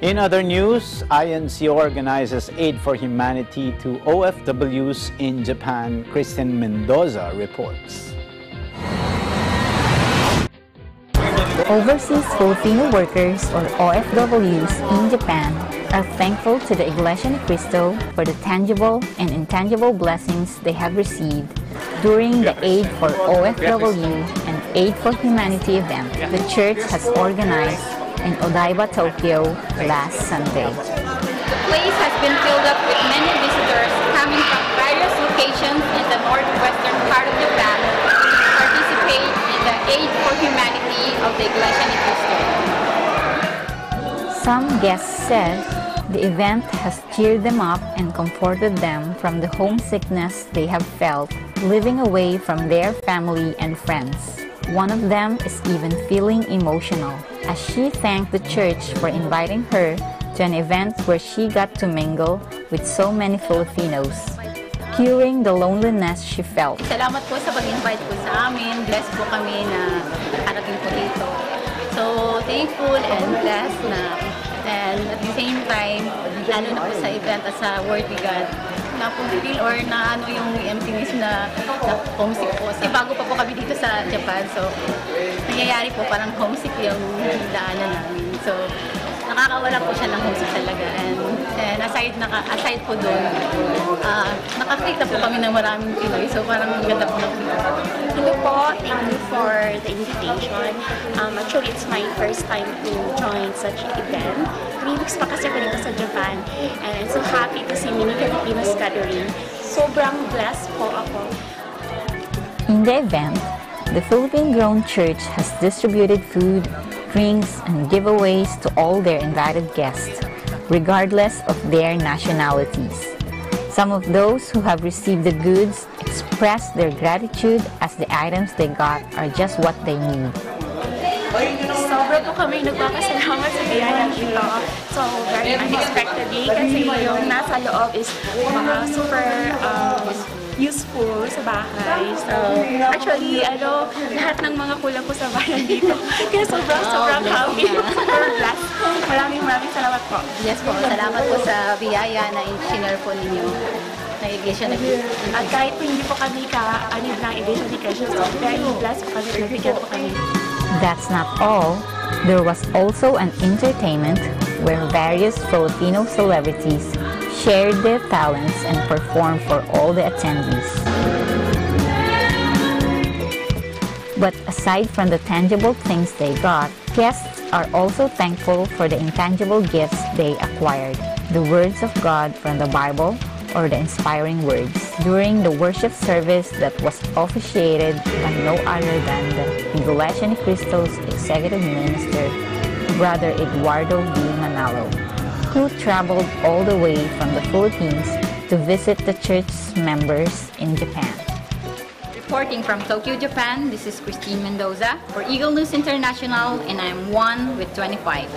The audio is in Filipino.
In other news, INC organizes Aid for Humanity to OFWs in Japan. Kristen Mendoza reports. Overseas Filipino workers, or OFWs, in Japan are thankful to the Iglesia Ni Cristo for the tangible and intangible blessings they have received during the Aid for OFW and Aid for Humanity event the church has organized in Odaiba, Tokyo last Sunday. The place has been filled up with many visitors coming from various locations in the northwestern part of Japan to participate in the Aid for Humanity of the Iglesia Ni Cristo. Some guests said the event has cheered them up and comforted them from the homesickness they have felt living away from their family and friends. One of them is even feeling emotional as she thanked the church for inviting her to an event where she got to mingle with so many Filipinos, curing the loneliness she felt. Salamat po sa pag-invite po sa amin. Blessed po kami na nakarating po dito. So, thankful and blessed na and at the same time, lalo na po sa event at sa Worthy God, na feel or na ano yung emptiness na, na homesick po. Kasi bago pa po kami dito sa Japan, so nangyayari po parang homesick yung daanan namin. So, nakakawala po siya ng homesick talaga. And, and aside, naka, aside po doon, uh, nakakita po kami ng maraming Pinoy. So parang ang ganda po ng Hello po, thank you for the invitation. Um, actually, it's my first time to join such an event. Three weeks pa kasi ako dito sa Japan. And I'm so happy to see many Filipinos gathering. Sobrang blessed po ako. In the event, the Philippine-grown church has distributed food, drinks, and giveaways to all their invited guests, regardless of their nationalities. Some of those who have received the goods expressed their gratitude as the items they got are just what they need. Sobra po kami nagpapasalamat sa biyayang ito. So, very unexpectedly kasi yung nasa loob is mga super um, useful sa bahay. So, actually, ano, lahat ng mga kulang ko sa bayan dito. Kaya sobrang, sobrang happy. Super blessed. Maraming maraming salamat po. Yes po, salamat po sa biyaya na in-share po ninyo na iglesia na At kahit po hindi po kami ka-anib ng Iglesia ni Cristo, so very blessed po kami, nabigyan po kami. That's not all. There was also an entertainment where various Filipino celebrities shared their talents and performed for all the attendees. But aside from the tangible things they got, guests are also thankful for the intangible gifts they acquired the words of God from the Bible or the inspiring words during the worship service that was officiated by no other than the Iglesia Ni Cristo's executive minister, Brother Eduardo V. Manalo, who traveled all the way from the Philippines to visit the church's members in Japan. Reporting from Tokyo, Japan, this is Christine Mendoza for Eagle News International and I'm 1 with 25.